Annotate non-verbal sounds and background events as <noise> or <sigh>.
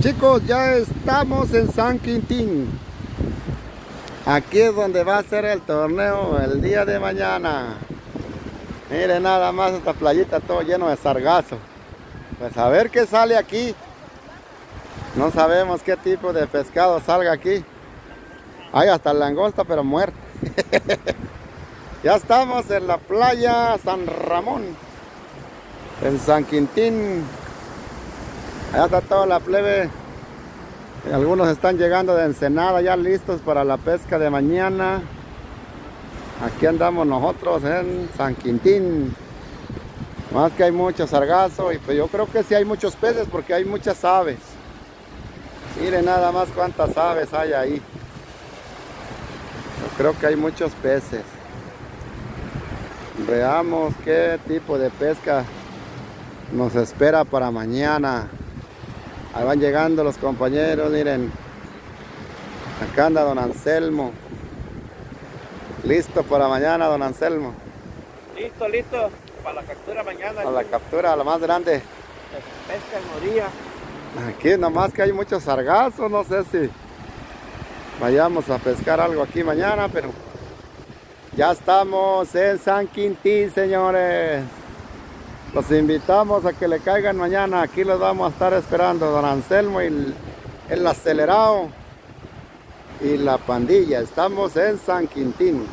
Chicos, ya estamos en San Quintín. Aquí es donde va a ser el torneo el día de mañana. Miren nada más esta playita todo lleno de sargazo. Pues a ver qué sale aquí. No sabemos qué tipo de pescado salga aquí. Hay hasta langosta pero muerta. <laughs> ya estamos en la playa San Ramón. En San Quintín. Allá está toda la plebe. Algunos están llegando de Ensenada ya listos para la pesca de mañana. Aquí andamos nosotros en San Quintín. Más que hay mucho sargazo y pues yo creo que sí hay muchos peces porque hay muchas aves. Miren nada más cuántas aves hay ahí. Yo creo que hay muchos peces. Veamos qué tipo de pesca nos espera para mañana. Ahí van llegando los compañeros, miren. Acá anda don Anselmo. Listo para mañana, don Anselmo. Listo, listo. Para la captura mañana. Para la captura, la más grande. Pesca en orilla. Aquí nomás que hay muchos sargazos, no sé si vayamos a pescar algo aquí mañana, pero ya estamos en San Quintín, señores. Los invitamos a que le caigan mañana. Aquí los vamos a estar esperando. Don Anselmo y el, el acelerado y la pandilla. Estamos en San Quintín.